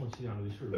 创新啊，就是。